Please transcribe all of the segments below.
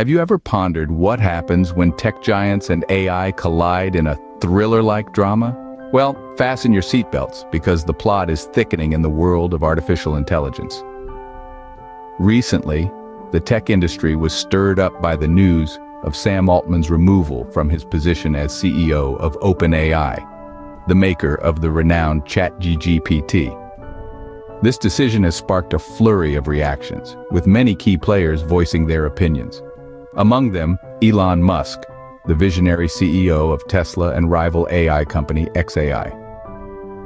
Have you ever pondered what happens when tech giants and AI collide in a thriller-like drama? Well, fasten your seatbelts because the plot is thickening in the world of artificial intelligence. Recently, the tech industry was stirred up by the news of Sam Altman's removal from his position as CEO of OpenAI, the maker of the renowned ChatGPT. This decision has sparked a flurry of reactions, with many key players voicing their opinions. Among them, Elon Musk, the visionary CEO of Tesla and rival AI company xAI.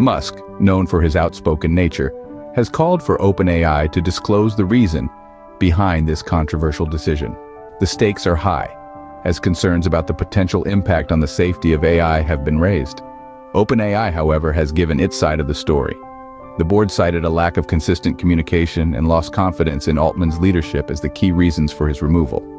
Musk, known for his outspoken nature, has called for OpenAI to disclose the reason behind this controversial decision. The stakes are high, as concerns about the potential impact on the safety of AI have been raised. OpenAI, however, has given its side of the story. The board cited a lack of consistent communication and lost confidence in Altman's leadership as the key reasons for his removal.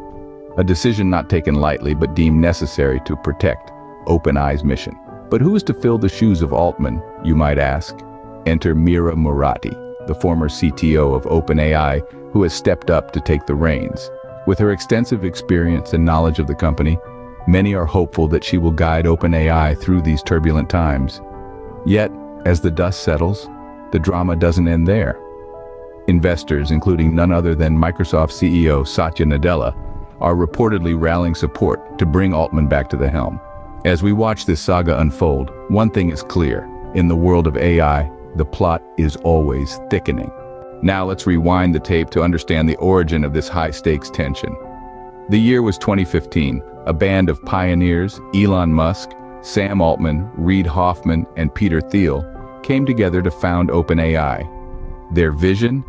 A decision not taken lightly but deemed necessary to protect OpenAI's mission. But who is to fill the shoes of Altman, you might ask? Enter Mira Murati, the former CTO of OpenAI, who has stepped up to take the reins. With her extensive experience and knowledge of the company, many are hopeful that she will guide OpenAI through these turbulent times. Yet, as the dust settles, the drama doesn't end there. Investors, including none other than Microsoft CEO Satya Nadella, are reportedly rallying support to bring Altman back to the helm. As we watch this saga unfold, one thing is clear. In the world of AI, the plot is always thickening. Now let's rewind the tape to understand the origin of this high-stakes tension. The year was 2015. A band of pioneers, Elon Musk, Sam Altman, Reid Hoffman, and Peter Thiel, came together to found OpenAI. Their vision?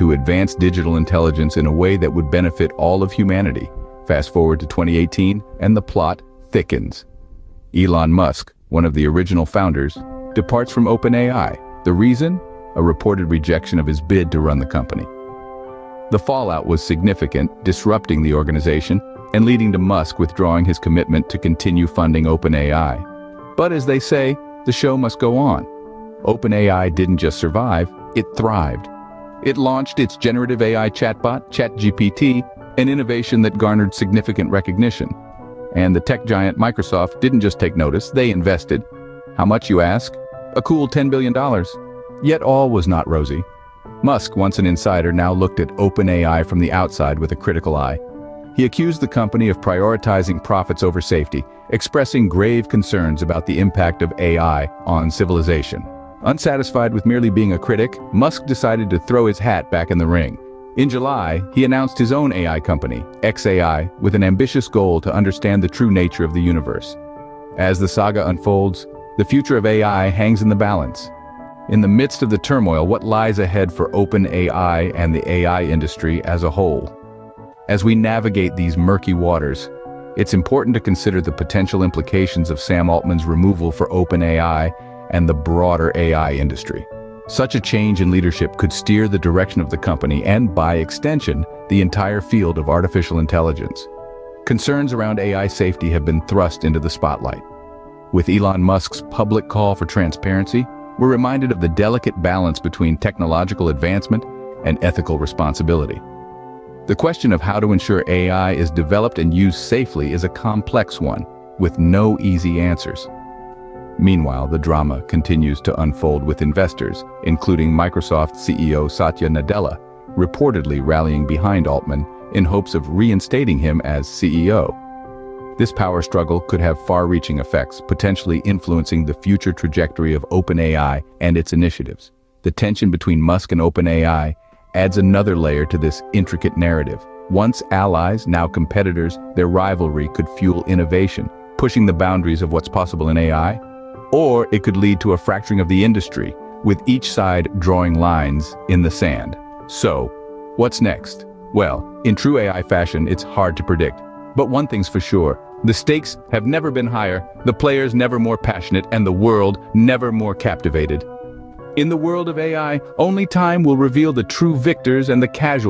To advance digital intelligence in a way that would benefit all of humanity. Fast forward to 2018, and the plot thickens. Elon Musk, one of the original founders, departs from OpenAI. The reason? a reported rejection of his bid to run the company. The fallout was significant, disrupting the organization and leading to Musk withdrawing his commitment to continue funding OpenAI. But as they say, the show must go on. OpenAI didn't just survive, it thrived. It launched its generative AI chatbot, ChatGPT, an innovation that garnered significant recognition. And the tech giant Microsoft didn't just take notice, they invested. How much, you ask? A cool $10 billion. Yet all was not rosy. Musk, once an insider, now looked at OpenAI from the outside with a critical eye. He accused the company of prioritizing profits over safety, expressing grave concerns about the impact of AI on civilization. Unsatisfied with merely being a critic, Musk decided to throw his hat back in the ring. In July, he announced his own AI company, xAI, with an ambitious goal to understand the true nature of the universe. As the saga unfolds, the future of AI hangs in the balance. In the midst of the turmoil, what lies ahead for OpenAI and the AI industry as a whole? As we navigate these murky waters, it's important to consider the potential implications of Sam Altman's removal for OpenAI and the broader AI industry. Such a change in leadership could steer the direction of the company and, by extension, the entire field of artificial intelligence. Concerns around AI safety have been thrust into the spotlight. With Elon Musk's public call for transparency, we're reminded of the delicate balance between technological advancement and ethical responsibility. The question of how to ensure AI is developed and used safely is a complex one, with no easy answers. Meanwhile, the drama continues to unfold with investors, including Microsoft CEO Satya Nadella, reportedly rallying behind Altman in hopes of reinstating him as CEO. This power struggle could have far-reaching effects, potentially influencing the future trajectory of OpenAI and its initiatives. The tension between Musk and OpenAI adds another layer to this intricate narrative. Once allies, now competitors, their rivalry could fuel innovation, pushing the boundaries of what's possible in AI. Or it could lead to a fracturing of the industry, with each side drawing lines in the sand. So, what's next? Well, in true AI fashion, it's hard to predict. But one thing's for sure, the stakes have never been higher, the players never more passionate, and the world never more captivated. In the world of AI, only time will reveal the true victors and the casualties.